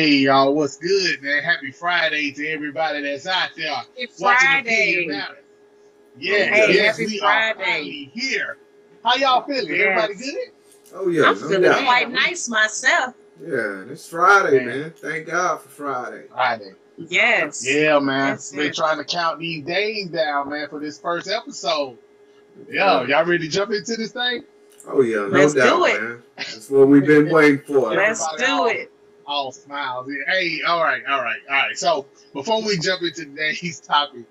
Hey y'all, what's good, man? Happy Friday to everybody that's out there It's watching Friday. Opinion Matters. Yes, Hey, yes, happy we are Friday. finally here. How y'all feeling? Yes. Everybody good? Oh yeah, I'm no feeling doubt. quite nice myself. Yeah, it's Friday, Man. man. Thank God for Friday. Friday. Yes. Yeah, man. That's Been trying to count these days down, man, for this first episode. Yo, y'all ready to jump into this thing? Oh yeah, no Let's do it. man. That's what we've been waiting for. Let's Everybody do all- it. All smiles. Hey, all right, all right, all right. So before we jump into today's topic,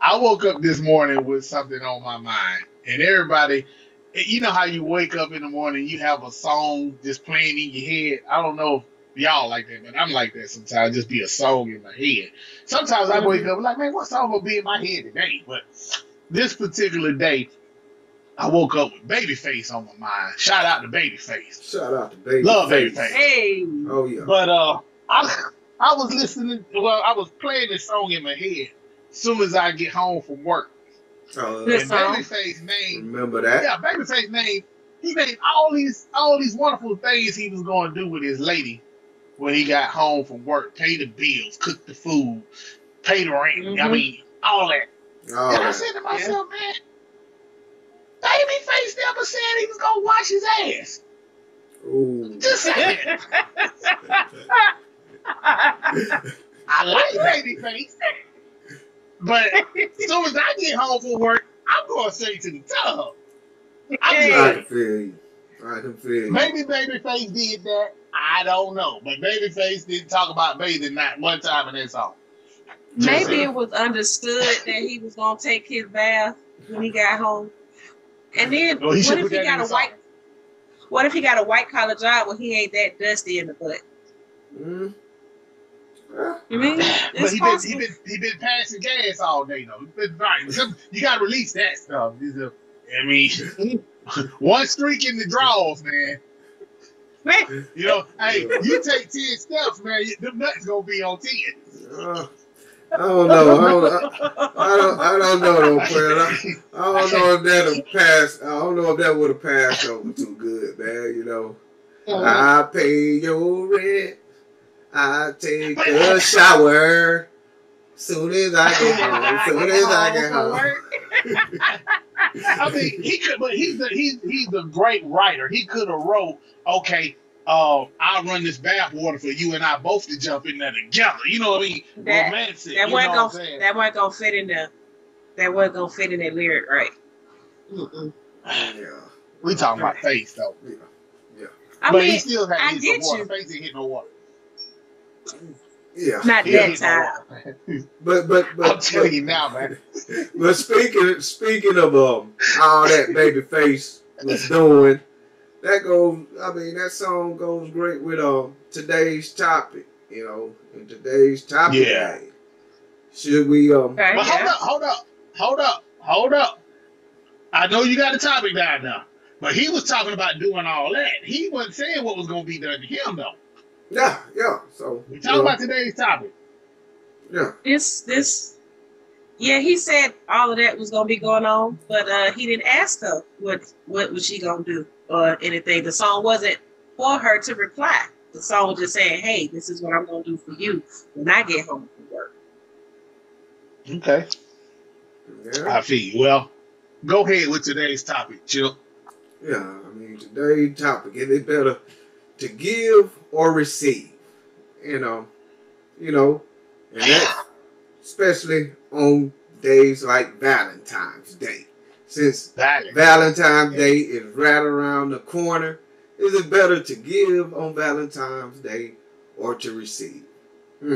I woke up this morning with something on my mind, and everybody, you know how you wake up in the morning, you have a song just playing in your head. I don't know if y'all like that, but I'm like that sometimes. Just be a song in my head. Sometimes I wake mm-hmm. up like, man, what song will be in my head today? But this particular day. I woke up with Babyface on my mind. Shout out to Babyface. Shout out to Baby. Love Babyface. Hey. Oh yeah. But uh, I I was listening. Well, I was playing this song in my head. As soon as I get home from work, Uh, Good and song. Babyface name, remember that? yeah, Babyface name. He made all these all these wonderful things he was going to do with his lady when he got home from work. Pay the bills, cook the food, pay the rent. I Mhm. mean, all that. Oh, and I said to myself, man, Babyface never said he was gonna wash his ass. Ooh. Just saying. I like Babyface. But as soon as I get home from work, I'm gonna straight to the tub. I'm Hey. I just can feel you. I can feel you. maybe Babyface did that. I don't know. But Babyface didn't talk about bathing not one time in that song. Just Maybe saying. it was understood that he was gonna take his bath when he got home. And then Well, what if he got a white song. what if he got a white collar job where he ain't that dusty in the butt? Mm. Yeah. You mean But it's he been, he been he been passing gas all day though. He been right. You gotta release that stuff. These I mean, one streak in the draws, man. You know, hey, you take ten steps, man. you- Them nuts gonna be on ten. I don't know. I don't, I, I don't. I don't know though, Fred. I, I don't know if that'll pass. I don't know if that would have passed over too good, man. You know, I pay your rent. I take a shower. Soon as I get home. Soon as I get home. I mean, he could, but he's a, he's he's a great writer. He could have wrote, okay, uh, I'll run this bath water for you and I both to jump in there together. You know what I mean? That- Romantic. That wasn't know gonna saying? that wasn't gonna fit in the that wasn't gonna fit in that lyric right. Mm-mm. Yeah. we talking about face though. I but he still had I hit get some water. you. Face ain't hit no water. Yeah. not He that ain't no time. But but but I'm telling you now, man. But speaking speaking of um all that baby face was doing, that goes I mean that song goes great with um today's topic, you know, and today's topic. Yeah. day. Should we um Okay, But hold yeah. up, hold up, hold up, hold up. I know you got the topic down now, but he was talking about doing all that. He wasn't saying what was going to be done to him, though. Yeah, yeah. So We you talking know, about today's topic. yeah. This this yeah, he said all of that was gonna be going on, but uh he didn't ask her what what was she gonna do or anything. The song wasn't for her to reply. The song was just saying, Hey, this is what I'm gonna do for you when I get home from work. Okay. Yeah. I feel you. Well, go ahead with today's topic, Chip. Yeah. I mean today's topic, is it better to give or receive? You know. You know, and that especially on days like Valentine's Day. Since That Valentine's Day is right around the corner. Is it better to give on Valentine's Day or to receive? Hmm.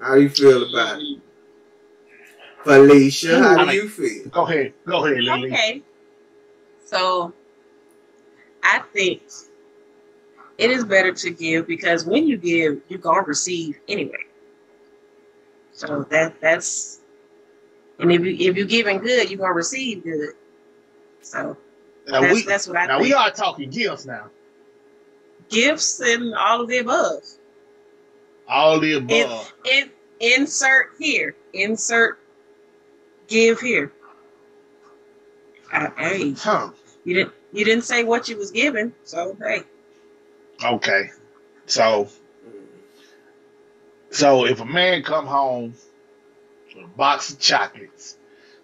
How do you feel about it? Felicia, how do you feel? Go ahead. Go ahead, Lily. Okay. So I think it is better to give because when you give, you're gonna receive anyway. So that that's and if you if you're giving good, you're gonna receive good. So Now that's we that's what I now think. we are talking gifts now. Gifts and all of the above. All the above. In, in, insert here. Insert give here. Uh, hey, Huh. you didn't you didn't say what you was giving, so hey. Okay. So So if a man come home with a box of chocolates,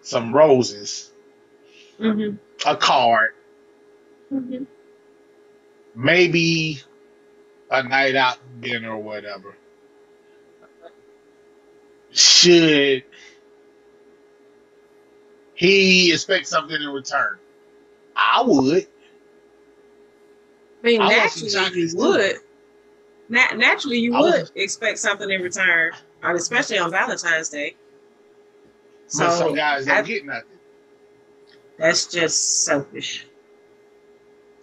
some roses, Mm-hmm. a card, Mm-hmm. maybe a night out dinner or whatever, should he expect something in return? I would. I mean, I naturally you would. Na- naturally, you I would was- expect something in return, uh, especially on Valentine's Day. But So some guys don't I- get nothing. That's just selfish.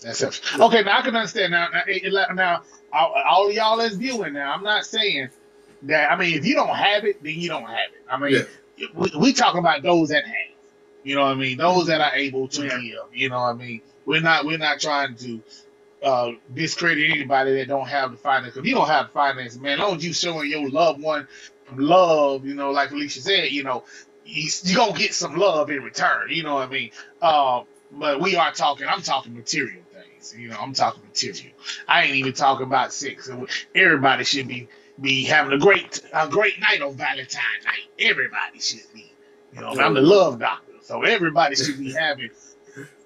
That's it. Okay, now I can understand now. Now, it- it- now all, all y'all is viewing now, I'm not saying that. I mean, if you don't have it, then you don't have it. I mean, we, we talking about those that have. You know what I mean? Those that are able to Yeah. give. You know what I mean? We're not we're not trying to uh, discredit anybody that don't have the finance. If you don't have the finance, man, as long as you showing your loved one love, you know, like Alicia said, you know, you, you gonna get some love in return. You know what I mean? Uh, but we are talking. I'm talking material things. You know, I'm talking material. I ain't even talking about sex. Everybody should be be having a great a great night on Valentine's night. Everybody should be. You know, I'm the love doctor, so everybody should be having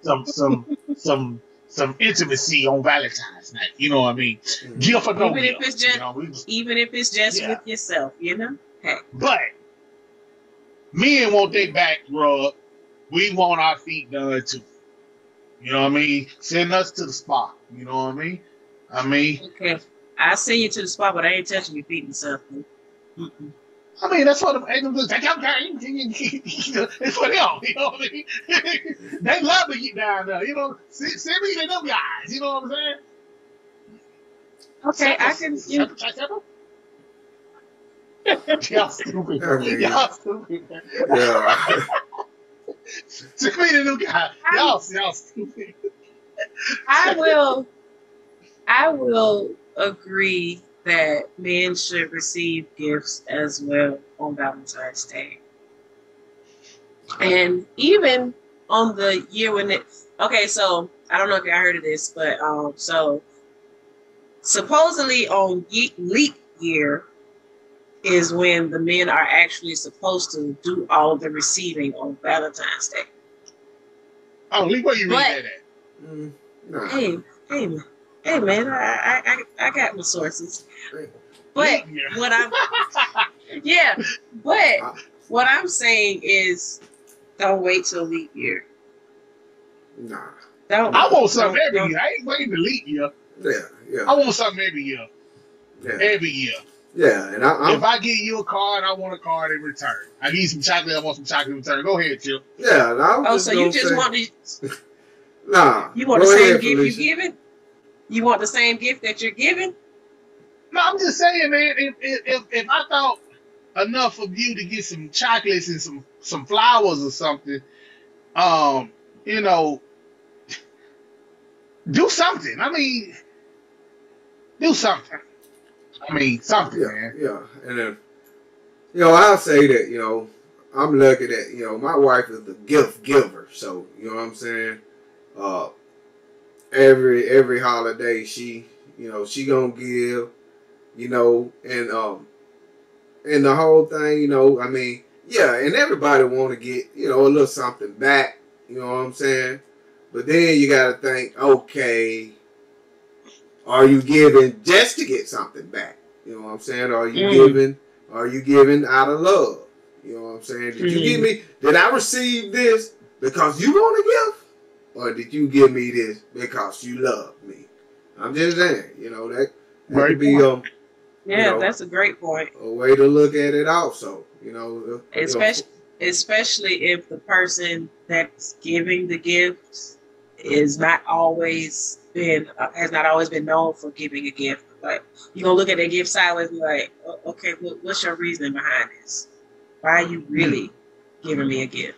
some some some some intimacy on Valentine's night. You know what I mean? Gift or no Even if it's just- you know, we, Even if it's just Yeah. with yourself, you know. Hey, but men want their back rubbed. We want our feet done too. You know what I mean? Send us to the spa. You know what I mean? I mean, okay, I send you to the spot, but I ain't touching your feet and stuff. Mm-mm. I mean that's what the angels do. Take out game. It's for them. You know what I mean? they love to get down there. You know, send, send me to them guys. You know what I'm saying? Okay, I can. You. Y'all stupid. I mean- Y'all stupid. Yeah. Send me to them guys. Y'all, y'all stupid. I will. I will agree that men should receive gifts as well on Valentine's Day, and even on the year when it. Okay, so I don't know if y'all heard of this, but um, so supposedly on ye- leap year is when the men are actually supposed to do all of the receiving on Valentine's Day. Oh, Lee, where you read But- that at? Mm, nah. Hey, hey, man, hey, man, I, I, I, I got my sources. But Leap what I'm, yeah, but what I'm saying is, don't wait till leap year. Nah. Don't. I want something don't- every don't- year. I ain't waiting to leap year. Yeah. Yeah. I want something every year. Yeah. Every year. Yeah. And I, I'm, if I give you a card, I want a card in return. I give you some chocolate, I want some chocolate in return. Go ahead, Chip. yeah. And I was Oh, so you just say- want the Nah. you want the same ahead, gift Felicia. you giving? You want the same gift that you're giving? No, I'm just saying, man. If if if, if I thought enough of you to get some chocolates and some some flowers or something, um, you know, do something. I mean, do something. I mean, something, Yeah, man. yeah. And then, you know, I'll say that, you know, I'm lucky that, you know, my wife is the gift giver. So, you know what I'm saying? Uh, every, every holiday she, you know, she gonna give, you know, and, um, and the whole thing, you know, I mean, yeah, and everybody want to get, you know, a little something back, you know what I'm saying? But then you got to think, okay, are you giving just to get something back? You know what I'm saying? Are you Mm. giving? Are you giving out of love? You know what I'm saying? Did you Mm. give me? Did I receive this because you want a gift, or did you give me this because you love me? I'm just saying. You know that that Great could be um, Yeah, know. that's a great point. a way to look at it. Also, you know, uh, you know, Especially especially if the person that's giving the gift is not always been uh, has not always been known for giving a gift. Like you're gonna look at their gift sideways and be like, okay, what, what's your reasoning behind this? Why are you really giving me a gift?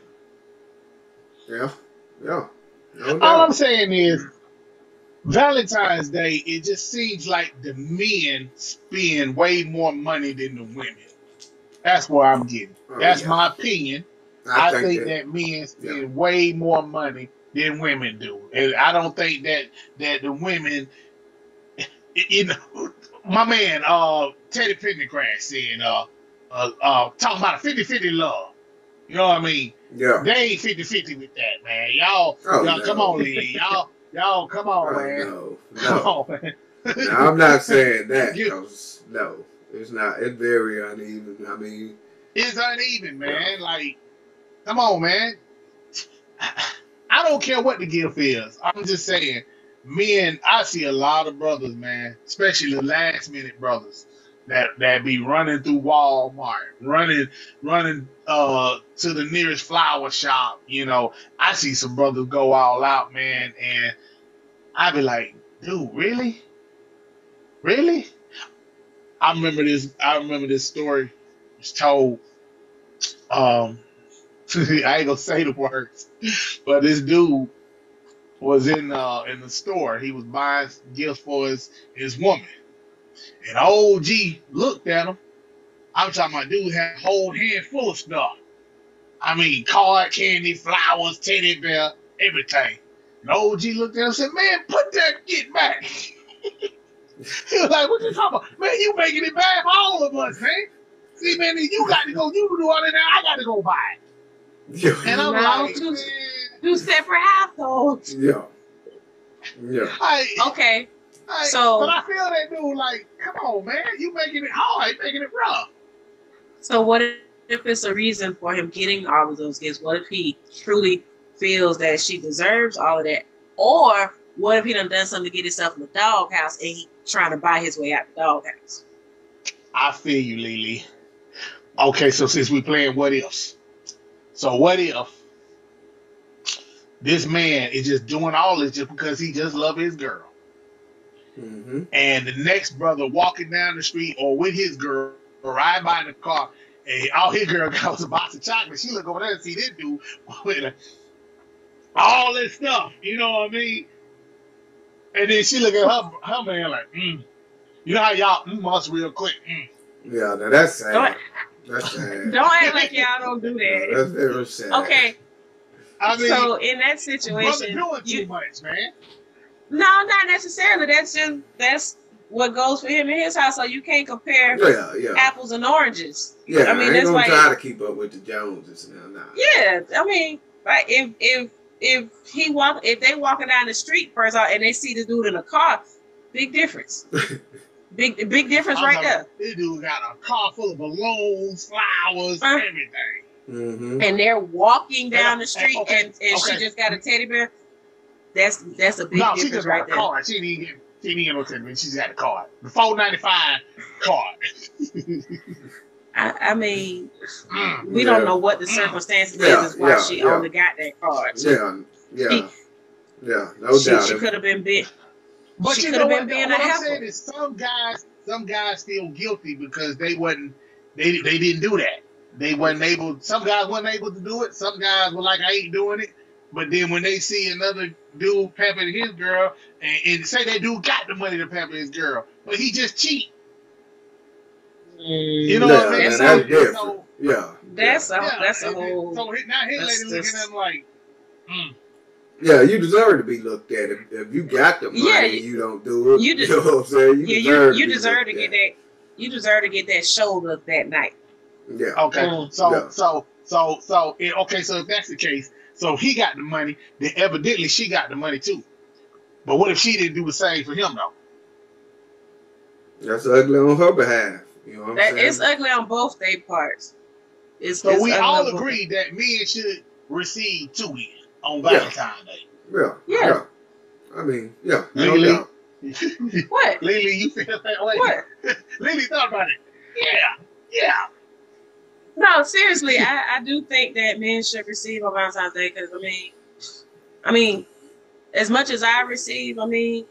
yeah, yeah. No All. I'm saying is, Valentine's Day, it just seems like the men spend way more money than the women. That's what I'm getting. Oh, That's yeah. my opinion. I, think, that, men spend way more money than women do, and I don't think that that the women, you know, my man, uh, Teddy Pendergrass saying, uh, uh, uh, talking about a 50-50 love. You know what I mean? Yeah. They ain't 50-50 with that, man. Y'all, Oh, y'all, no. come on, Lee. Y'all, y'all, come on, Oh, man. no, Come no. on, man. Now, I'm not saying that. You- no, it's not. It's very uneven. I mean, It's uneven, man. Like, come on, man. I don't care what the gift is. I'm just saying, men, I see a lot of brothers, man, especially the last minute brothers that that be running through Walmart, running, running uh to the nearest flower shop. You know, I see some brothers go all out, man, and I be like, dude, really, really? I remember this. I remember this story was told. Um, I ain't gonna say the words, but this dude was in uh in the store. He was buying gifts for his his woman, and old G looked at him. I'm talking about dude had a whole hand full of stuff. I mean, card, candy, flowers, teddy bear, everything. And old G looked at him and said, "Man, put that shit back." he was like, "What you talking about, man? You making it bad for all of us, man." See, man, you got to go. You do all that. I got to go buy it. Yeah, And I'm No, like, two- man, Two separate households. yeah, yeah. I, Okay. I, so- but I feel that dude like, come on, man, you making it hard, you making it rough. So what if it's a reason for him getting all of those gifts? What if he truly feels that she deserves all of that? Or what if he done done something to get himself in the doghouse and he trying to buy his way out the doghouse? I feel you, Lily. Okay, so since we playing what ifs, so what if this man is just doing all this just because he just love his girl, Mm-hmm. and the next brother walking down the street or with his girl or riding by in the car, and all his girl got was a box of chocolate. She look over there and see this dude with a, all this stuff. You know what I mean? And then she look at her her man like, mm. you know how y'all mm, must real quick. Mm. Yeah, now that's sad. That's sad. don't act like y'all don't do Yeah, that. that's very sad. Okay, I mean, so in that situation, doing too you, much, man. no, not necessarily. That's just that's what goes for him in his house. So you can't compare Yeah, yeah, apples and oranges. yeah. I I, mean, ain't that's gonna like- try to keep up with the Joneses now. Nah. Yeah, I mean, like if if if he walk if they walking down the street first off and they see the dude in a car, big difference. big big difference I'm right talking- there. This dude got a car full of balloons, flowers, Huh? everything. Mm-hmm. And they're walking down the street Okay, and, and she just got a teddy bear. That's that's a big no, she difference just right got a there. card. She didn't get. She didn't get no ten She's got a card. The four ninety five card. I, I mean, Mm. we Yeah. don't know what the circumstances Yeah, is, is why yeah, she yeah. only got that card. Yeah, yeah, yeah. No she, doubt. she could have been bit. But She you know been what? being what a I'm saying is some guys, some guys feel guilty because they wasn't, they they didn't do that. They wasn't able. Some guys wasn't able to do it. Some guys were like, I ain't doing it. But then when they see another dude pampering his girl, and, and say that dude got the money to pamper his girl, but he just cheat. You know yeah, what I mean? That's So, that's different. so, yeah, That's a yeah, that's a and- and whole. So now his that's- lady looking at him like, mm, yeah. You deserve to be looked at if, if you got the money Yeah, and you don't do it. you You, know what I'm saying? You yeah, you deserve you be deserve to get at. that. You deserve to get that shoulder that night. Yeah, okay, Mm. so Yeah. so so so eh, okay, so if that's the case, so he got the money, then evidently she got the money too. But what if she didn't do the same for him though? that's ugly on her behalf. You know what I'm That saying? it's ugly on both their parts. It's, So it's we all agree that men should receive two in on Yeah. Valentine's Day. yeah, Yeah. I mean, yeah, no doubt. What? Lily, you feel that way? What? Lily thought about it. Yeah, yeah. No, seriously, I, I do think that men should receive on Valentine's Day because I mean, I mean, as much as I receive, I mean,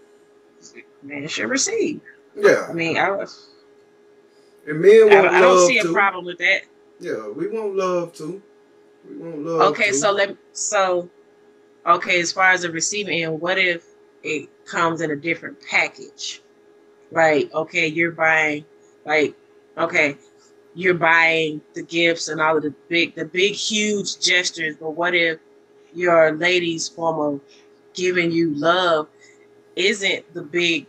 men should receive. Yeah, I mean, I, I, and men want I don't love see a too. problem with that. Yeah, we want love too. We want love. Okay, too. so let so okay, as far as the receiving end, what if it comes in a different package? Right. Okay, you're buying like okay, you're buying the gifts and all of the big the big huge gestures, but what if your lady's form of giving you love isn't the big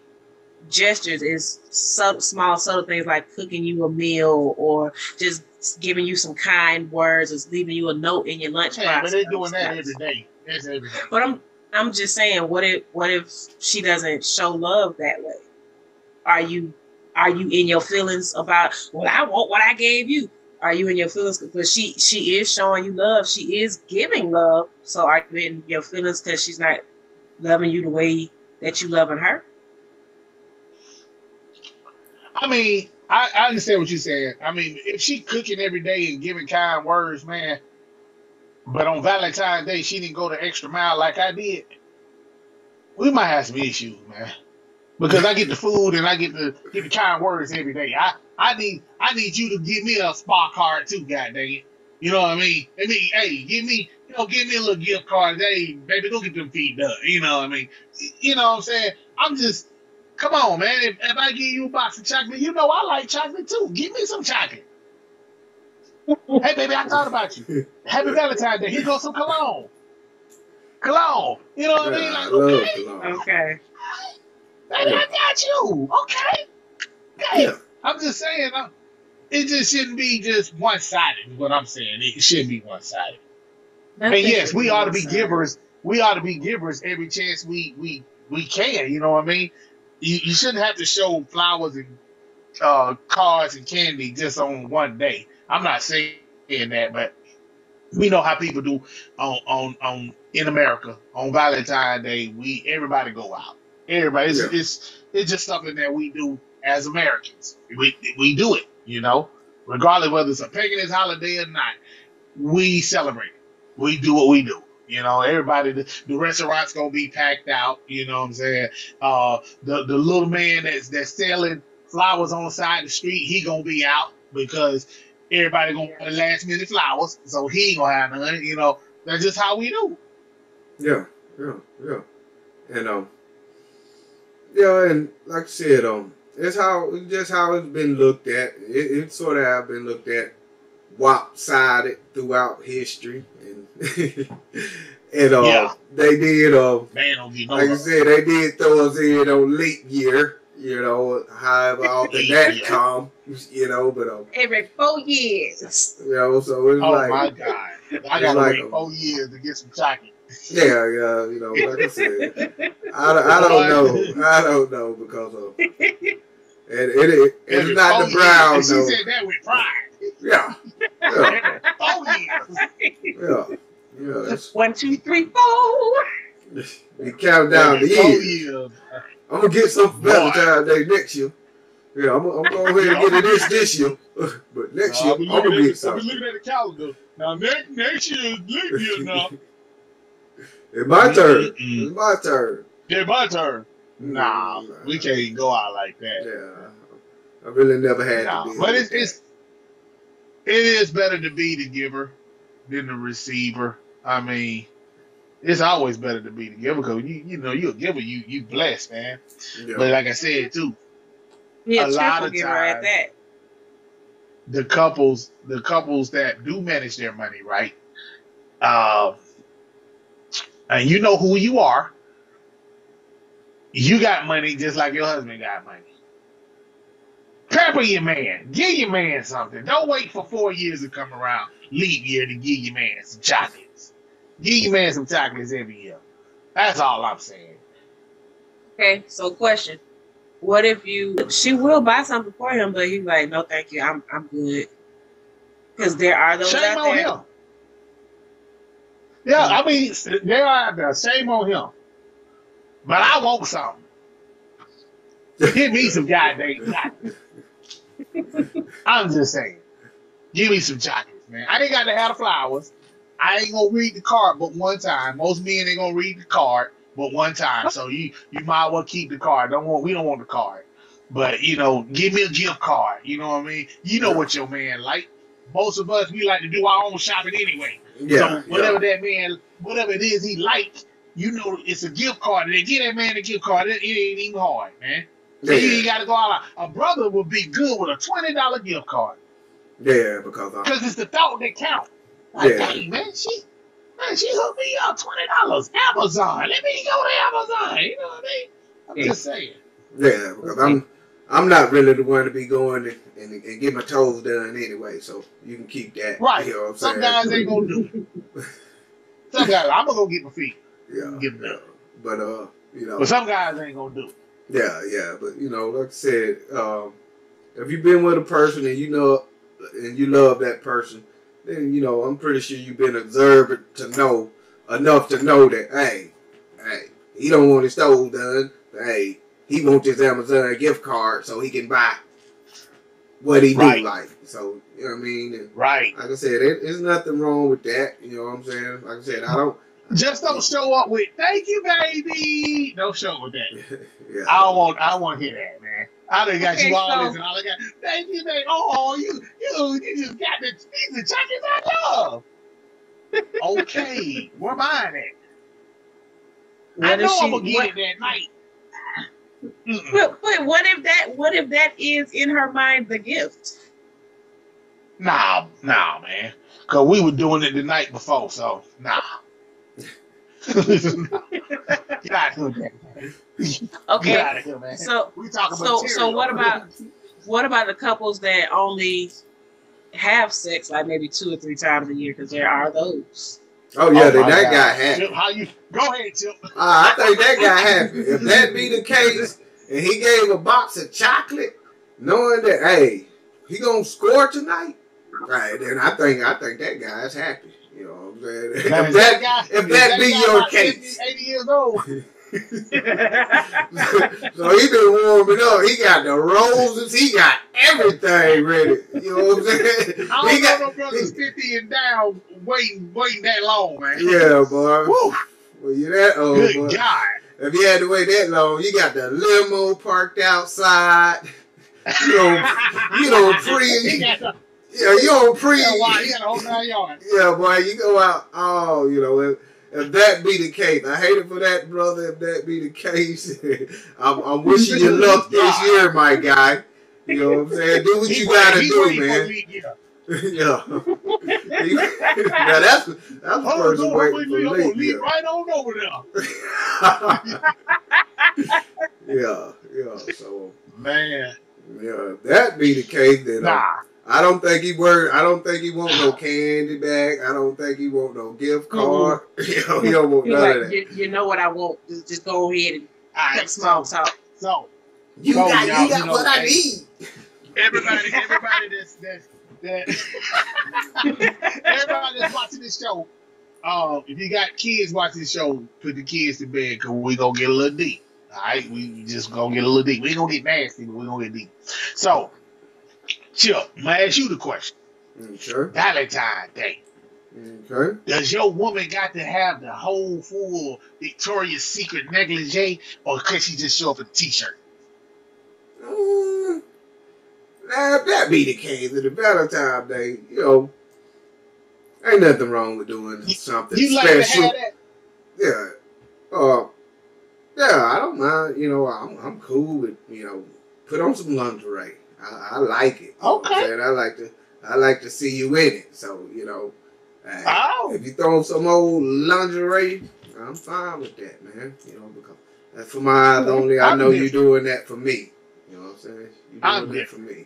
gestures is subtle, small, subtle things like cooking you a meal or just giving you some kind words or leaving you a note in your lunch Yeah, box. but they're doing that every day. That's every day. But I'm I'm just saying, what if what if she doesn't show love that way? Are you are you in your feelings about well I want what I gave you? Are you in your feelings because she she is showing you love, she is giving love. So are you in your feelings because she's not loving you the way that you loving her? I mean, I, I understand what you're saying. I mean, if she cooking every day and giving kind words, man, but on Valentine's Day she didn't go the extra mile like I did, we might have some issues, man. Because I get the food and I get the get the kind words every day. I I need I need you to give me a spa card too, god dang it. You know what I mean? I mean, hey, give me you know, give me a little gift card. Hey, baby, go get them feet done. You know what I mean? You know what I'm saying? I'm just Come on, man. If, if I give you a box of chocolate, you know I like chocolate too. Give me some chocolate. Hey, baby, I thought about you. Happy Valentine's Day. Here goes some cologne. Cologne. You know what I mean? Yeah, I Like, okay. cologne. Okay. Baby, I got you. Okay. Okay. Yeah. I'm just saying, uh, it just shouldn't be just one sided, is what I'm saying. It shouldn't be one sided. And yes, we ought to be givers. We ought to be givers every chance we we we can. You know what I mean? You, you shouldn't have to show flowers and uh, cards and candy just on one day. I'm not saying that, but we know how people do on on on in America on Valentine's Day. We everybody go out. Everybody, it's, Yeah. it's it's just something that we do as Americans. We we do it. You know, regardless whether it's a paganist holiday or not, we celebrate. it. We do what we do. You know, everybody, the, the restaurant's gonna be packed out. You know what I'm saying? Uh, the the little man that's that's selling flowers on the side of the street, he gonna be out because everybody gonna want the last minute flowers, so he ain't gonna have none. You know, that's just how we do. Yeah, yeah, yeah. And um, yeah, and like I said, um, it's how just how it's been looked at. It, it sort of have been looked at lopsided throughout history, and and uh, Yeah. they did um, Man, don't get no like I said, they did throw us in on leap year. You know, however often Leap that year. come, you know, but um, Every four years. you know, so it's Oh like, my god, I gotta like wait a- four years to get some chocolate. yeah, yeah, you know, like I said. I, don't- I don't know. I don't know because of and it, it it's not the brown years. though. She said that with pride. Yeah, yeah, Four years. yeah, yeah. That's, One, two, three, four. you count down the years. I'm gonna get some Valentine's Day next year. Yeah, I'm, I'm going to go ahead and get it this this year, but next year I'm gonna get at, I'll be something. looking at the calendar. Now next next year is leap year now. It's my turn. It's my turn. Yeah, my turn. Mm-hmm. Nah, we can't go out like that. Yeah, I really never had Nah, to be. but it's, it's it is better to be the giver than the receiver. I mean, it's always better to be the giver because you you know you're a giver, you you blessed, man. yeah. But like I said too, Be a, A lot of giver at times- that. the couples the couples that do manage their money right, uh, and you know who you are. You got money just like your husband got money. Pamper your man. Give your man something. Don't wait for four years to come around, leap year, to give your man some chocolates. Give your man some chocolates every year. That's all I'm saying. Okay, so question. What if you she will buy something for him, but he's like, no, thank you, I'm I'm good. Because there are those Shame out on there. him. Yeah, I mm. mean, there are the shame on him. But I want something. Give me some goddamn chocolate. I'm just saying. Give me some chocolates, man. I ain't got to have the flowers. I ain't gonna read the card but one time. Most men ain't gonna read the card but one time. So you you might well keep the card. Don't want we don't want the card. But you know, give me a gift card. You know what I mean? You know what your man like. Most of us we like to do our own shopping anyway. yeah, so whatever yeah. that man, whatever it is he like, you know, it's a gift card. And they get that man a gift card. It, it ain't even hard, man. So you ain't got to go out. A brother would be good with a twenty dollar gift card yeah, because I, because it's the thought that count. Like, Yeah. hey man, she man, she hooked me up twenty dollars. Amazon. Let me go to Amazon. You know what I mean? I'm Yeah. just saying. Yeah, because I'm I'm not really the one to be going and, and, and get my toes done anyway. So you can keep that. Right. You know Some guys ain't gonna do it. Some guys, I'm gonna go get my feet. Yeah. Get them done. But uh, you know. But some guys ain't gonna do it. Yeah, yeah, but you know, like I said, um, if you've been with a person and you know and you love that person, then you know I'm pretty sure you've been observant to know enough to know that hey, hey, he don't want his stove done. Hey, he wants his Amazon gift card so he can buy what he Right. do like. So you know what I mean. Right. like I said, it, there's nothing wrong with that. You know what I'm saying? Like I said, I don't. Just don't show up with "Thank you, baby." Don't show up with that. yeah. I don't want. I don't want to hear that, man. I done got Okay, you all so- this and all I got. Thank you, baby. Oh, you, you, you just got the these the chocolates I love. okay, where mine at? I What know she- I'm gonna get what- it that night. Mm-mm. But, but what if that what if that is in her mind the gift? Nah, nah, man. Cause we were doing it the night before, so nah. Get out of here, man. Get Okay. out of here, man. So we talking so about so what about what about the couples that only have sex like maybe two or three times a year? Because there are those. Oh yeah, that, my that guy happy. How you go ahead, Chip? Uh, I think that guy happy. If that be the case, and he gave a box of chocolate, knowing that hey, he gonna score tonight, right? Then I think I think that guy's happy. You know I'm saying? If that, guy, if is that be guy your about case. 80 years old. so he been warming up. He got the roses. He got everything ready. You know what I'm saying? I don't know got no brothers 50 and down waiting, waiting that long, man. yeah, boy. Woo, Well, you're that old good boy. God. If you had to wait that long, you got the limo parked outside. You know, you know, He pre, got the, yeah, you don't pre, yeah, why, he got a whole nine yards. yeah, boy, you go out. Oh, you know, if, if that be the case, I hate it for that, brother. If that be the case, I'm, I'm wishing you luck this year, my guy. You know what I'm saying? Do what He you wait- gotta do, man. me to yeah. now that's that's the person no, waiting I'm for gonna late. Yeah. right on over there. yeah, yeah. So Man, yeah, if that be the case, then nah. I don't think he worried. I don't think he want no candy bag. I don't think he want no gift card. you know, he don't want You're none of that. you, you know what I want. Just, just go ahead and All cut right, small so, talk. so You So, got, y'all, got you know, what I hey. need. everybody, everybody that's that's that everybody that's watching this show, uh, if you got kids watching this show, put the kids to bed because we gonna get a little deep. All right, we just gonna get a little deep. We ain't gonna get nasty, but we gonna get deep. So, Chip, I'm gonna ask you the question. Sure. Valentine's Day. Okay. Does your woman got to have the whole full Victoria's Secret negligee, or could she just show up in a t-shirt? Mm, now, if that be the case, at the Valentine's Day, you know, ain't nothing wrong with doing You- something You like special. Yeah. Uh, yeah, I don't mind. You know, I'm I'm cool with you know, put on some lingerie. I, I like it. You know Okay. I like to I like to see you in it. So you know, hey, Oh. if you throw some old lingerie, I'm fine with that, man. You know, because that's for my eyes only. I know you're doing that for me. You know what I'm saying? You're doing I'm that for me.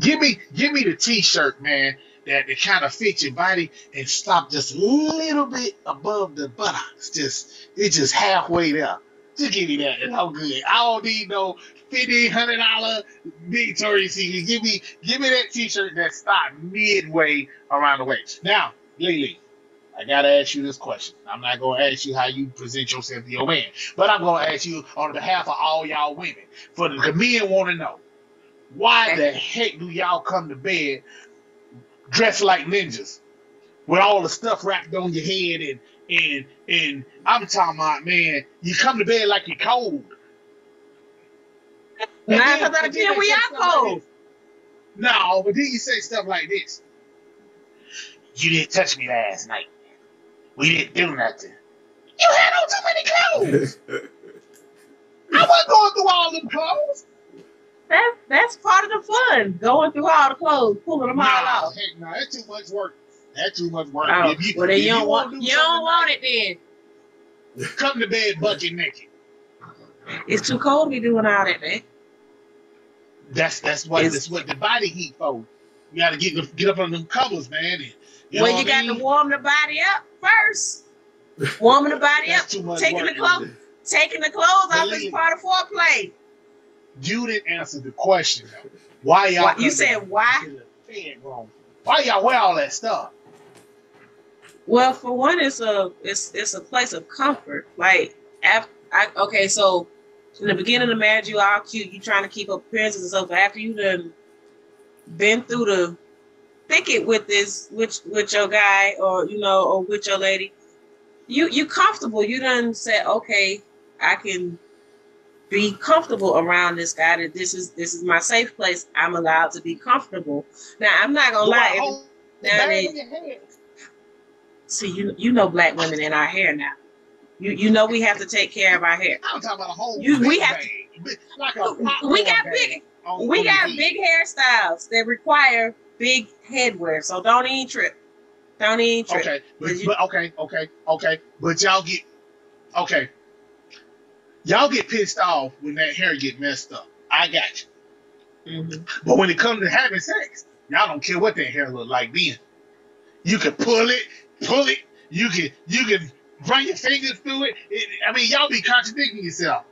Give me, give me the T-shirt, man, that, that kind of fits your body and stop just a little bit above the buttocks. Just it's just halfway there. Just give me that, and I'm good. I don't need no fifty, hundred dollar Victoria's Secret. Give me, give me that T-shirt that stop midway around the waist. Now, Lily, I gotta ask you this question. I'm not gonna ask you how you present yourself to your man, but I'm gonna ask you on behalf of all y'all women. For the, the men want to know. Why the heck do y'all come to bed dressed like ninjas with all the stuff wrapped on your head and and and I'm talking about man, you come to bed like you're cold. And Nine then- times out of ten, we are cold. No, but then you say stuff like this. You didn't touch me last night. We didn't do nothing. You had on too many clothes. I wasn't going through all them clothes. That that's part of the fun. Going through all the clothes, pulling them all Nah, off. heck no, that's too much work. That's too much work. Oh, If you, well then if you don't wanna do you don't want it then. Come to bed bucket naked. It's too cold to be doing all that, man. That's that's what It's- that's what the body heat for. You got to get get up on them covers, man. and- you well, you got to warm the body up first. Warming the body up, That's too much taking the clothes, taking the clothes off is part of foreplay. You didn't answer the question though. Why y'all? Why- you said why? Why y'all wear all that stuff? Well, for one, it's a it's it's a place of comfort. Like, after, I, okay, so in the beginning of marriage, you all cute, you trying to keep up appearances and stuff. But after you done been through the thicket with this, with with your guy or you know or with your lady, you you comfortable. You done said, okay, I can be comfortable around this guy. That this is this is my safe place. I'm allowed to be comfortable. Now, I'm not gonna lie. if- hold the now bag they- in your hand? See, you you know black women in our hair now. You you know we have to take care of our hair. I'm talking about a whole You- we have. Big- like a We got big we got your big hairstyles that require big headwear. So don't even trip. Don't even trip. Okay, but, you- but okay, okay, okay. But y'all get okay. Y'all get pissed off when that hair get messed up. I got you. Mhm. But when it comes to having sex, y'all don't care what that hair look like then. You can pull it, pull it. You can you can run your fingers through it. It- I mean, y'all be contradicting yourself.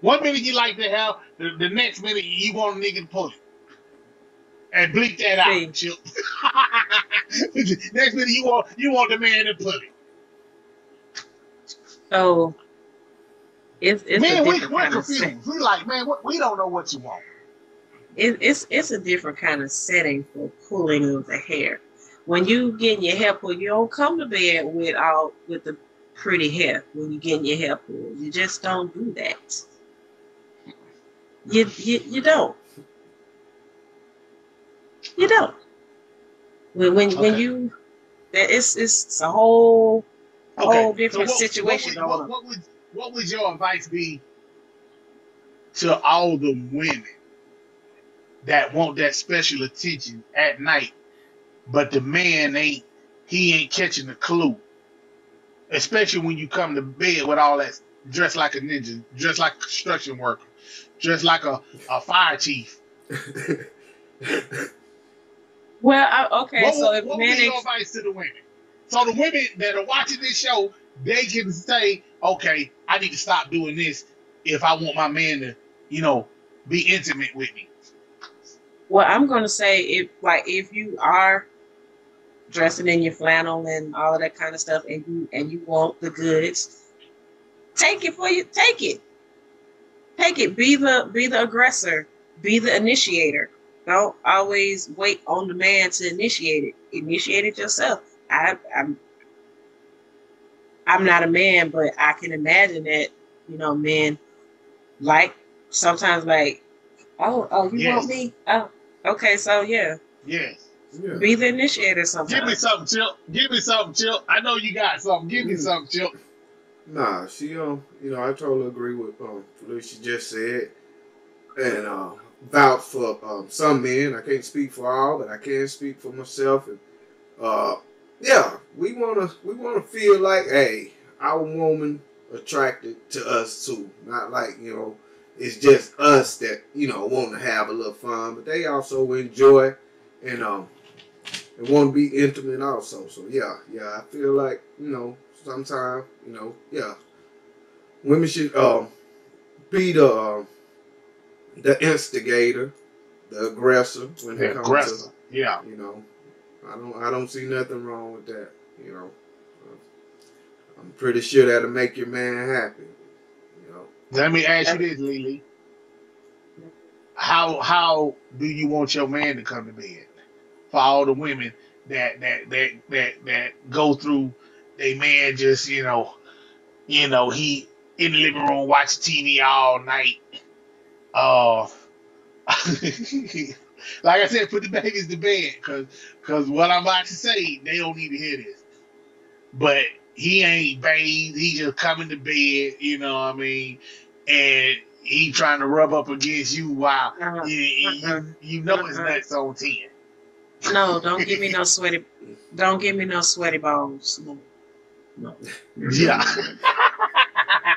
One minute you like the hair, the, the next minute you want a nigga to pull it. And bleep that out, Chip. next minute you want you want the man to pull it. So it's it's man, we, we're confused. We like, man, we, we don't know what you want. It, it's it's a different kind of setting for pulling of the hair. When you getting your hair pulled, you don't come to bed with all with the pretty hair when you're getting your hair pulled. You just don't do that. You you, you don't. You don't. When when when you that it's it's a whole a whole different so what, situation What, would- what, what would what would your advice be to all the women that want that special attention at night, but the man ain't he ain't catching the clue, especially when you come to bed with all that dressed like a ninja, dressed like a construction worker, dressed like a, a fire chief. Well, I, okay, what so if what would men your advice to the women? So the women that are watching this show, they can say, okay, I need to stop doing this if I want my man to, you know, be intimate with me. Well, I'm gonna say if like if you are dressing in your flannel and all of that kind of stuff, and you and you want the goods, take it for you. Take it. Take it. Be the be the aggressor. Be the initiator. Don't always wait on the man to initiate it. Initiate it yourself. I, I'm I'm not a man, but I can imagine that you know men like sometimes like oh oh you Yes. want me oh okay so yeah Yes. Yeah. be the initiator Give me something, Chip. Give me something, Chip. I know you got something. Give me Mm. something, Chip. Nah, she um, you know, I totally agree with um what she just said, and uh, vouch for um some men. I can't speak for all, but I can speak for myself. And uh, yeah, we wanna we wanna feel like, hey, our woman attracted to us too, not like you know, it's just us that you know want to have a little fun, but they also enjoy and um and want to be intimate also. So yeah, yeah, I feel like you know sometimes you know yeah, women should um be the um, the instigator, the aggressor when The it comes aggressor. Yeah. you know. I don't I don't see nothing wrong with that. You know, I'm pretty sure that'll make your man happy. You know. Let me ask you this, Lily. How how do you want your man to come to bed? For all the women that that that that that go through they man just, you know, you know, he in the living room watching TV all night. Uh like I said, put the babies to bed because cause what I'm about to say, they don't need to hear this. But he ain't bathed, he just coming to bed, you know what I mean? And he trying to rub up against you while Uh-huh. you, you, you know his Uh-uh. nuts on 10. No, don't give me no sweaty. Don't give me no sweaty balls. No. No. Yeah.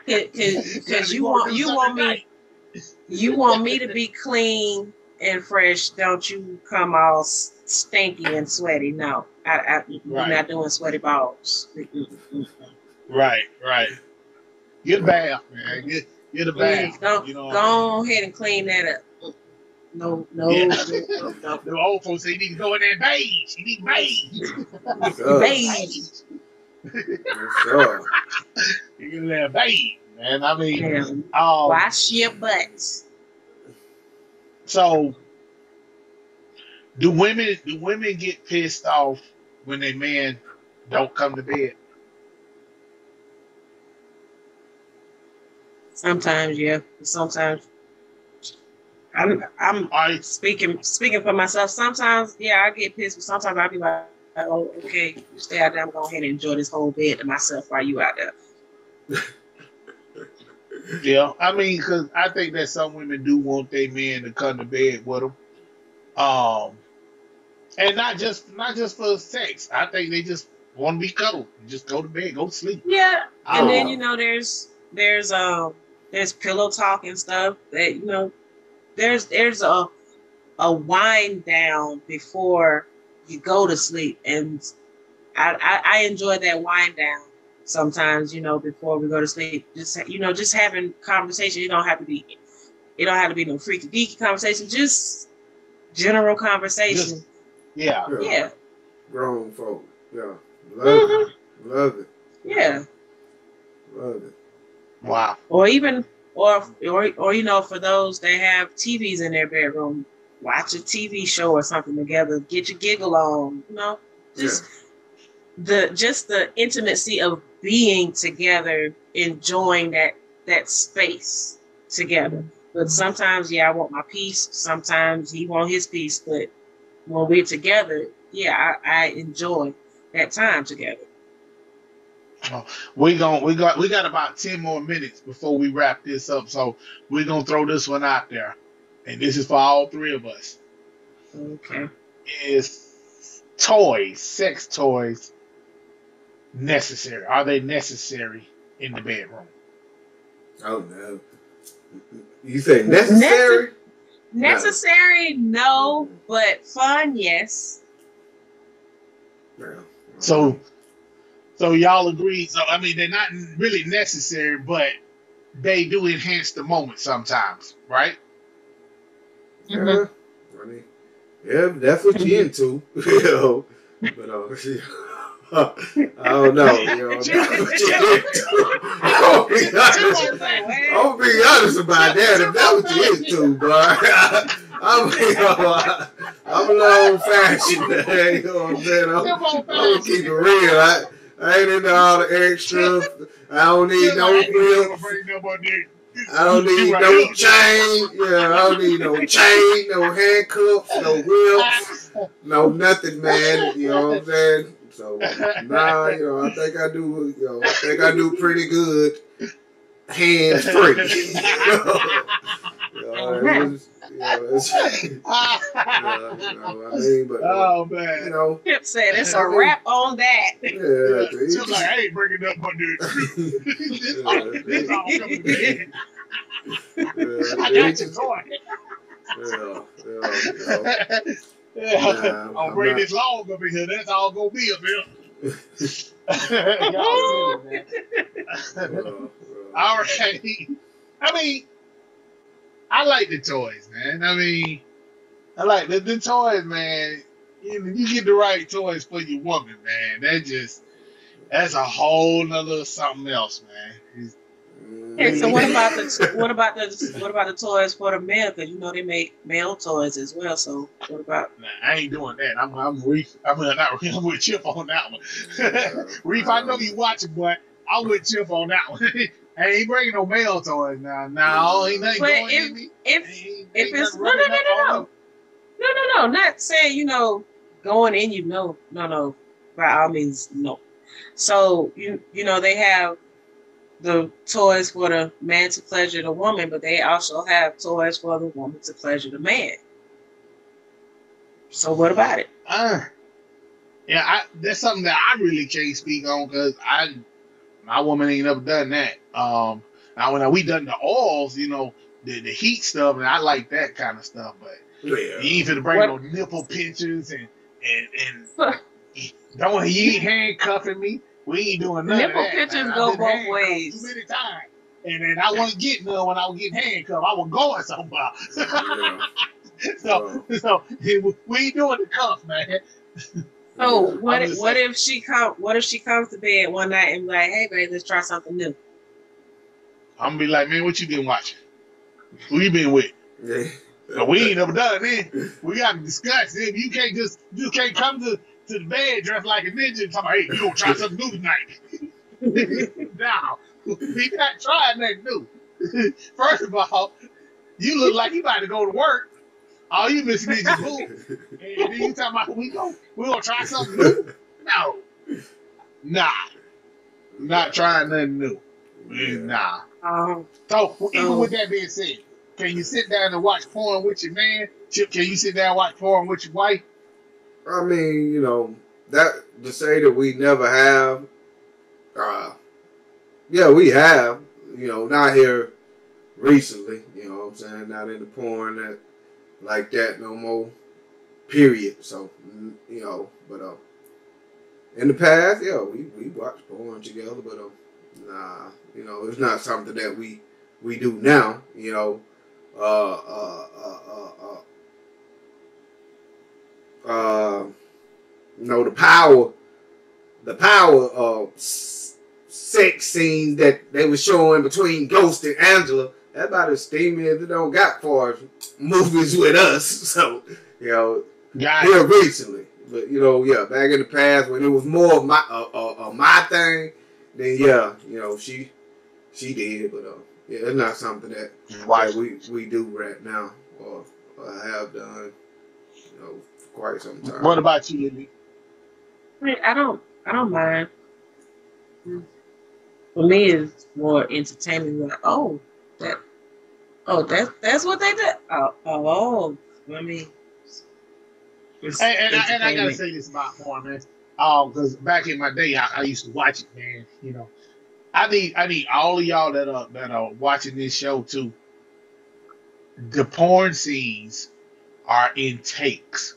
Because you want you want me you want me to be clean and fresh. Don't you come all stinky and sweaty? No, I, I Right. we're not doing sweaty balls. Right, right. Get a bath, man. Get get a bath. Go, you know, go ahead and clean that up. No, no, Yeah. no, no, The old folks say you need to go in there and bathe. You need to bathe. Uh, sure. You get in there and man. I mean, Yeah. um, Wash your butts. so do women do women get pissed off when their men don't come to bed? Sometimes, yeah. Sometimes, I'm I'm Are speaking speaking for myself. Sometimes, yeah, I get pissed, but sometimes I'll be like, oh, okay, you stay out there. I'm going ahead and enjoy this whole bed to myself while you out there. Yeah, I mean, because I think that some women do want their men to come to bed with them, um, and not just not just for sex. I think they just want to be cuddled, just go to bed, go to sleep. Yeah, and then Oh. you know, there's there's um there's pillow talk and stuff that you know, there's there's a a wind down before you go to sleep, and I I, I enjoy that wind down sometimes. You know, before we go to sleep, just you know, just having conversation. You don't have to be, it don't have to be no freaky deaky conversation. Just general conversation. Yeah, yeah, Grown folk. Yeah. Love mm-hmm. it. Love it. yeah. Love it. wow. or even or or or you know for those that have TVs in their bedroom, watch a TV show or something together, get your giggle on, you know, just the just the intimacy of being together, enjoying that that space together. But sometimes, yeah, I want my peace. Sometimes he want his peace. But when we're together, yeah, I, I enjoy that time together. Uh, we gon' we got we got about ten more minutes before we wrap this up, so we're gonna throw this one out there, and this is for all three of us. Okay. Is toys, sex toys, necessary? Are they necessary in the bedroom? Oh no. You say necessary? Necessary, no, but fun, yes. No. So, so y'all agree? So I mean, they're not really necessary, but they do enhance the moment sometimes, right? Yeah. I mean, yeah, that's what you into, you know. But uh, I don't know, you know. That's what you into. I'll be honest. I'll be honest about that. If that's what you into, bro. I'm, you know, I, I'm a little old fashioned, you know what I'm saying? I'm, I'm gonna keep it real. I, I ain't into all the extra. I don't need no whips. I don't need no chain. Yeah, I don't need no chain, no handcuffs, no whips, no nothing, man. You know what I'm saying? So nah, you know, I think I do. You know, I think I do pretty good, hands free. you know, you know, it's, you know, you know what I mean, but uh, oh you know, Pip said it's a wrap on that. yeah, She like, I ain't bringing up my dude. this all, this all coming in. I got your toy. Yeah, yeah. Yeah. I'll bring this log up in here. That's all gonna be up here. Y'all silly, man. all right. I mean, I like the toys, man. I mean, I like the, the toys, man. You, you get the right toys for your woman, man. That just that's a whole nother something else, man. It's- Okay, so what about the what about the what about the toys for the male? Because you know they make male toys as well. So what about Nah, I ain't doing that. I'm I'm Reef. I'm uh, not I'm with Chip on that one. Reef, I know you watching, but I'm with Chip on that one. I ain't bringing no male toys now. No, ain't nothing But going if- in if Ain't- if it's no no no no no no no no not saying you know going in you know no no by all means no. So you you know they have the toys for the man to pleasure the woman, but they also have toys for the woman to pleasure the man. So what about it? Uh, yeah, I, that's something that I really can't speak on because I, my woman ain't never done that. Um, Now when we done the oils, you know, the, the heat stuff, and I like that kind of stuff. But Yeah. you ain't finna bring What- no nipple pinchers and and and don't you ain't handcuffing me. We ain't doing nothing. Nipple of that. pinchers. I've go both ways. Too many times. And then I wasn't getting none when I was getting handcuffed. I was going somewhere. Yeah. so, so we ain't doing the cuff, man. Oh, so what I'm if, what if she come what if she comes to bed one night and be like, hey babe, let's try something new. I'm gonna be like, man, what you been watching? Who you been with? Yeah. No, we ain't never done it. We got to discuss it. You can't just you can't come to, to the bed dressed like a ninja and talk about, hey, you gonna try something new tonight. no, we not trying nothing new. First of all, you look like you about to go to work. All you missing is your boo. And then you talking about we go we gonna try something new. No. Nah. Not trying nothing new. Yeah. Nah. Um, So even So- with that being said, can you sit down and watch porn with your man? Chip, Can you sit down and watch porn with your wife? I mean, you know, that to say that we never have, uh, yeah, we have, you know, not here recently, you know what I'm saying, not in the porn that like that no more, period. So, mm, you know, but, uh, in the past, yeah, we, we watched porn together, but, uh, nah, you know, it's not something that we, we do now, you know, uh, uh, uh, uh, uh, uh, you know, the power, the power of sex scenes that they were showing between Ghost and Angela. That about as steamy as it don't got for movies with us. So, you know, Guys, here recently, but you know, yeah, back in the past when it was more of my uh, uh, uh, my thing, then yeah, you know, she she did, but uh, yeah, it's not something that Why? that we we do right now or, or have done, you know, for quite some time. What about you, Lily? I mean, I don't I don't mind. For me it's more entertaining. like, oh, that oh that's that's what they did. Oh, oh, oh I mean it's And, and, I, and I gotta say this about porn, man. Um, because back in my day, I, I used to watch it, man. You know, I need I need all of y'all that are that are watching this show too. The porn scenes are in takes.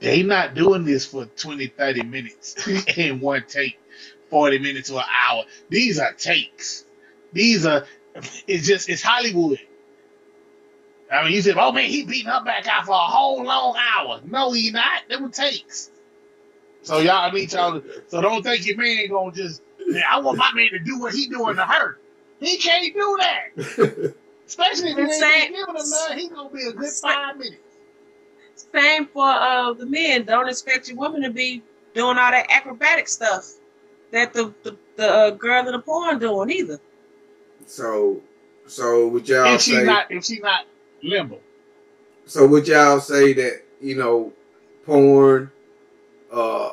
They not doing this for 20, 30 minutes in one take, 40 minutes or an hour. These are takes. These are it's just it's Hollywood. I mean, you said, "Oh man, he beating her back out for a whole long hour." No, he not. They were takes. So y'all, I need y'all. To, so don't think your man ain't gonna just. Man, I want my man to do what he doing to her. He can't do that. Especially if you The ain't giving him none. He gonna be a good five minutes. Same for uh the men. Don't expect your woman to be doing all that acrobatic stuff that the the, the uh, girl in the porn doing either. So, so would y'all If she say? not, if she not limbo. so would y'all say that you know, porn, uh,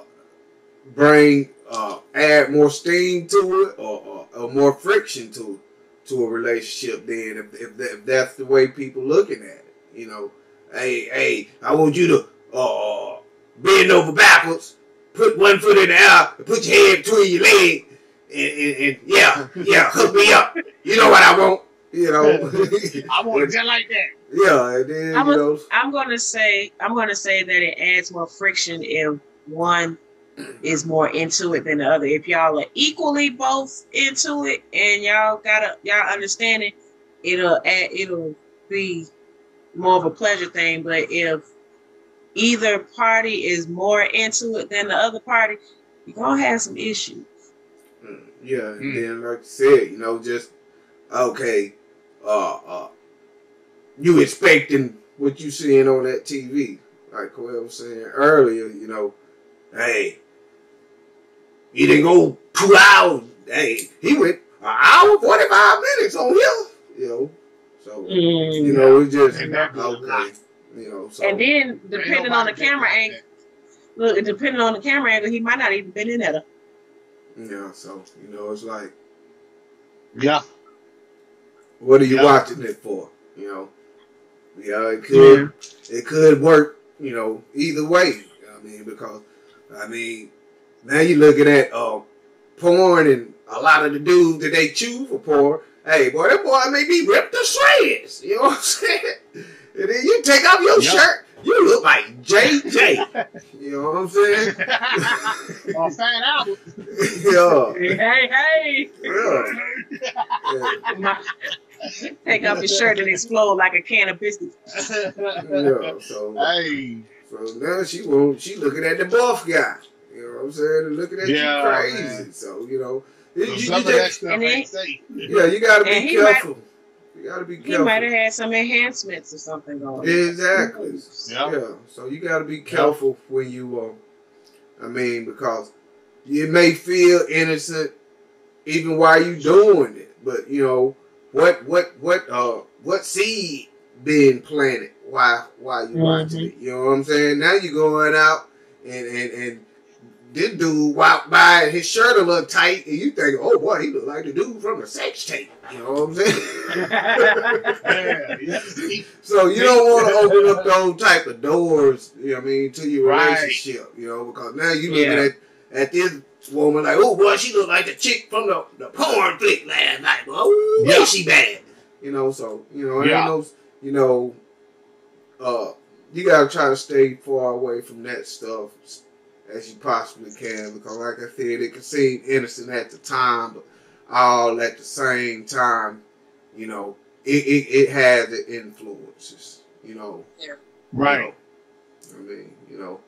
bring uh add more steam to it or, or, or more friction to to a relationship? Then, if if, that, if that's the way people looking at it, you know, hey hey, I want you to uh bend over backwards, put one foot in the air, put your head between your leg. And, and, and yeah, yeah, hook me up. You know what I want. You know. I want it just like that. Yeah, and then I'm you know, I'm gonna say I'm gonna say that it adds more friction if one is more into it than the other. If y'all are equally both into it and y'all gotta y'all understand it, it'll add, it'll be more of a pleasure thing. But if either party is more into it than the other party, you're gonna have some issues. Mm, yeah, and Mm. then like you said, you know, just okay, uh, uh, you expecting what you seeing on that TV, like Coel was saying earlier, you know, hey, he didn't go two hours, hey, he went an hour forty five minutes on him, you know, so you know, it just And that be a lot. okay, you know, so And then depending on the camera angle, look, depending on the camera angle, he might not even been in there. yeah, so you know, it's like. Yeah. What are you Yeah. watching it for? You know, yeah, it could it could work. You know, either way. I mean, because I mean, now you're looking at uh, porn and a lot of the dudes that they choose for porn. Hey, boy, that boy may be ripped to shreds. You know what I'm saying? And then you take off your Yep. shirt, you look like JJ. You know what I'm saying? On Fat Albert. yeah. Hey, hey, Yeah. yeah. My- Take off your shirt and explode like a can of biscuits. Yeah. So, Hey, so now she won't. She looking at the buff guy. You know what I'm saying? And looking at Yeah, you crazy. man. So you know, you, so you some of just- that stuff And ain't then- safe. yeah, you gotta be he might- careful. You gotta be careful. He might have had some enhancements or something going. on. Exactly. Yeah. Yeah. So you got to be careful when you, uh, I mean, because you may feel innocent even while you're doing it, but you know what, what, what, uh, what seed being planted while while you watching Mhm. it? You know what I'm saying? Now you going out and and and. This dude walked by and his shirt a little tight, and you think, "Oh boy, he look like the dude from the sex tape." You know what I'm saying? Yeah, yeah. See, So you don't want to open up those type of doors, you know what I mean, to your Right. relationship, you know, because now you looking Yeah. at at this woman like, oh boy, she look like the chick from the, the porn flick last night. Oh, yeah. Yeah. she bad. You know, so you know, Yeah. ain't no, you know, uh, you gotta try to stay far away from that stuff as you possibly can, because like I said, it can seem innocent at the time, but all at the same time, you know, it, it, it has the influences, you know. right. I mean, you know,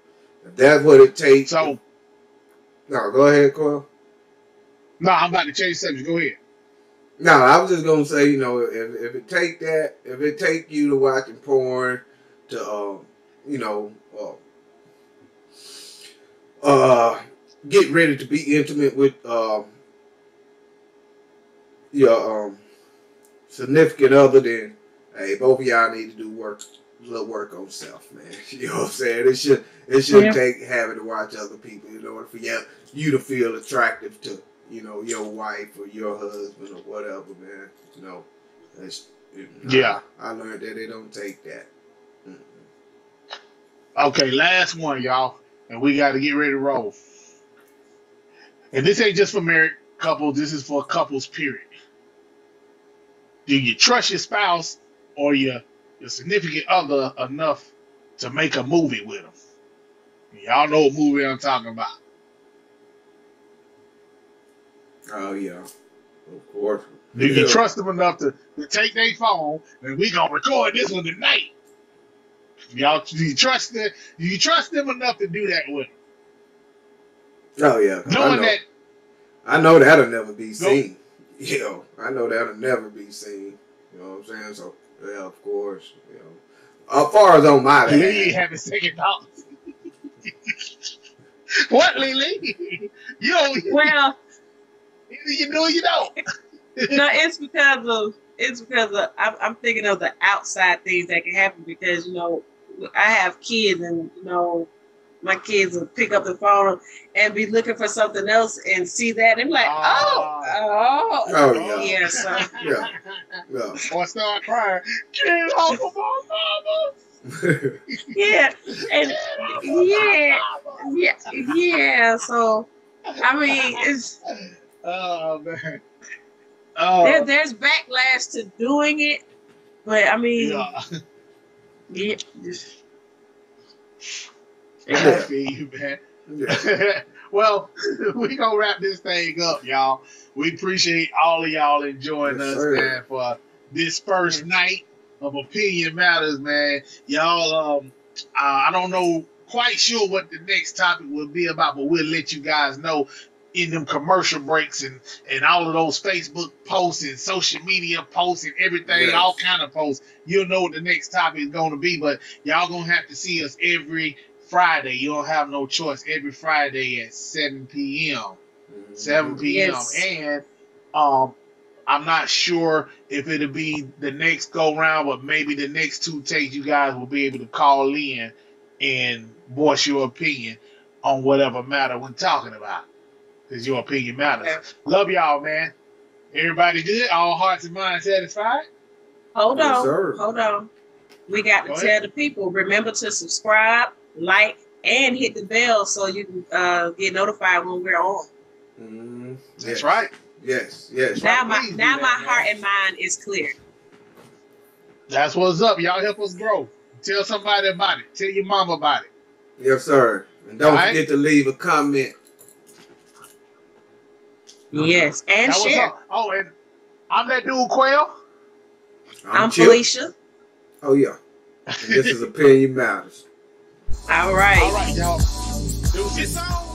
if that's what it takes. So, no, go ahead, Coyle. no, I'm about to change subject. Go ahead. No, I was just gonna say, you know, if, if it take that, if it take you to watching porn, to um, you know, uh, uh, get ready to be intimate with um, your um, significant other, then hey, both of y'all need to do work, little work on self, man. You know what I'm saying? It should, it should Yeah. take having to watch other people in order for you, you to feel attractive to, you know, your wife or your husband or whatever, man. You know, that's, Yeah. I learned that they don't take that. Okay, last one, y'all, and we got to get ready to roll. And this ain't just for married couples. This is for couples. Period. Do you trust your spouse or your your significant other enough to make a movie with them? Y'all know what movie I'm talking about. Oh yeah, of course. Do you Yeah. trust them enough to, to take their phone and we gonna record this one tonight? Y'all, do you trust them? Do you trust them enough to do that with them? Oh yeah. I Knowing know, that I know that'll never be seen. You know, I know that'll never be seen. You know what I'm saying? So yeah, of course. You know, as far as on my Lily end, having second thoughts. what, Lily? You don't. Well, You know you don't. no, it's because of it's because of I'm, I'm thinking of the outside things that can happen because you know I have kids and you know my kids will pick up the phone and be looking for something else and see that and be like oh oh Oh, oh yeah. yeah so yeah, yeah. Or start crying. Get off of my mama. yeah and yeah yeah yeah so I mean it's Oh man. Oh. there, there's backlash to doing it but I mean yeah. yeah. I feel you, man. well, we gonna wrap this thing up, y'all. We appreciate all of y'all enjoying Yes, us, sir. man, for this first night of Opinion Matters, man. Y'all, um, uh, I don't know quite sure what the next topic will be about, but we'll let you guys know in them commercial breaks and and all of those Facebook posts and social media posts and everything, Yes. all kind of posts. You'll know what the next topic is going to be, but y'all gonna have to see us every Friday. You don't have no choice. Every Friday at 7 p.m. 7 p.m. Yes. And um, I'm not sure if it'll be the next go round, but maybe the next two takes you guys will be able to call in and voice your opinion on whatever matter we're talking about. Because your opinion matters. Okay. Love y'all, man. Everybody good? All hearts and minds satisfied? Hold on, sir. hold on. We got to Go tell ahead. the people. Remember to subscribe, like, and hit the bell so you can uh, get notified when we're on. Mhm. That's Yeah. right. Yes, yes. Now my Please do now that, my man. heart and mind is clear. That's what's up. Y'all help us grow. Tell somebody about it. Tell your mom about it. Yes, sir. And don't Alright. forget to leave a comment. Yes, and That share. Oh, and I'm that dude Quail. I'm Chip. Felicia. Oh yeah. And this is opinion matters. All right. All right, y'all. Deuces.